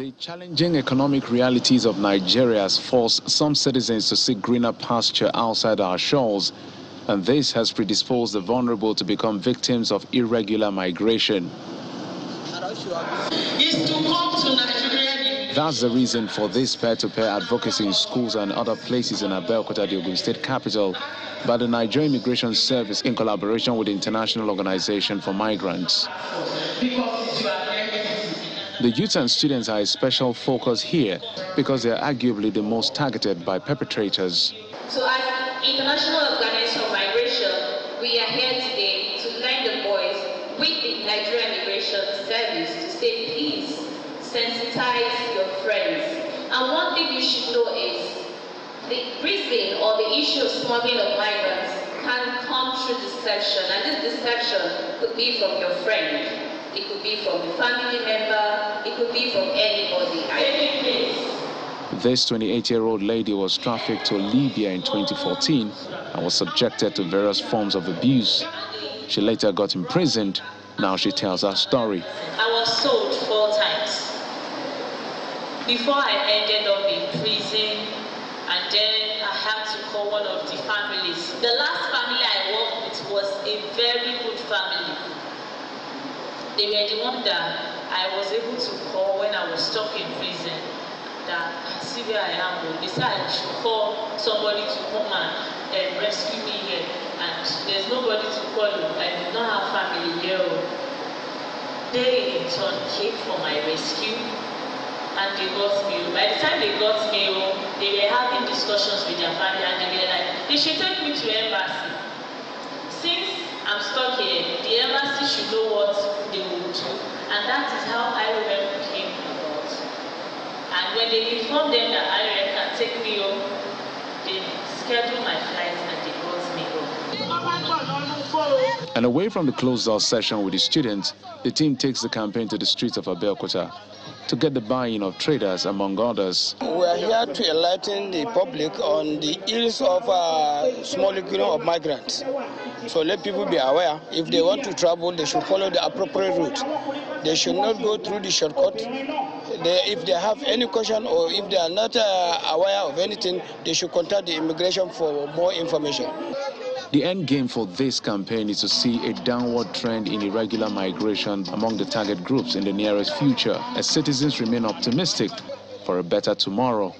The challenging economic realities of Nigeria has forced some citizens to seek greener pasture outside our shores, and this has predisposed the vulnerable to become victims of irregular migration. That's the reason for this peer-to-peer advocacy in schools and other places in Abeokuta, the Ogun State capital, by the Nigerian Immigration Service in collaboration with the International Organization for Migrants. The youth and students are a special focus here because they are arguably the most targeted by perpetrators. So as International Organization for Migration, we are here today to lend a voice with the Nigerian Immigration Service to say please sensitize your friends. And one thing you should know is the reason or the issue of smuggling of migrants can come through deception, and this deception could be from your friend. It could be from a family member. It could be from anybody. This 28-year-old lady was trafficked to Libya in 2014 and was subjected to various forms of abuse. She later got imprisoned. Now she tells her story. I was sold four times. Before I ended up in prison, and then I had to call one of the families. The last family I worked with was a very good family. They were the one that I was able to call when I was stuck in prison. That see where I am. They said I should call somebody to come and uh, rescue me here. And there's nobody to call. I did not have family here. They in turn came for my rescue and they got me. By the time they got me, they were having discussions with their family and they were like, they should take me to embassy. Since I'm stuck here, the embassy should know And that is how IOM came about. And when they informed them that IOM can take me home, they scheduled my flight and they brought me home. And away from the closed-door session with the students, the team takes the campaign to the streets of Abeokuta to get the buy-in of traders, among others. We are here to enlighten the public on the ills of uh, smuggling of migrants. So let people be aware. If they want to travel, they should follow the appropriate route. They should not go through the shortcut. They, if they have any question or if they are not uh, aware of anything, they should contact the immigration for more information. The end game for this campaign is to see a downward trend in irregular migration among the target groups in the nearest future as citizens remain optimistic for a better tomorrow.